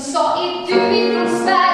Hon sa, är du ifrån Sverige?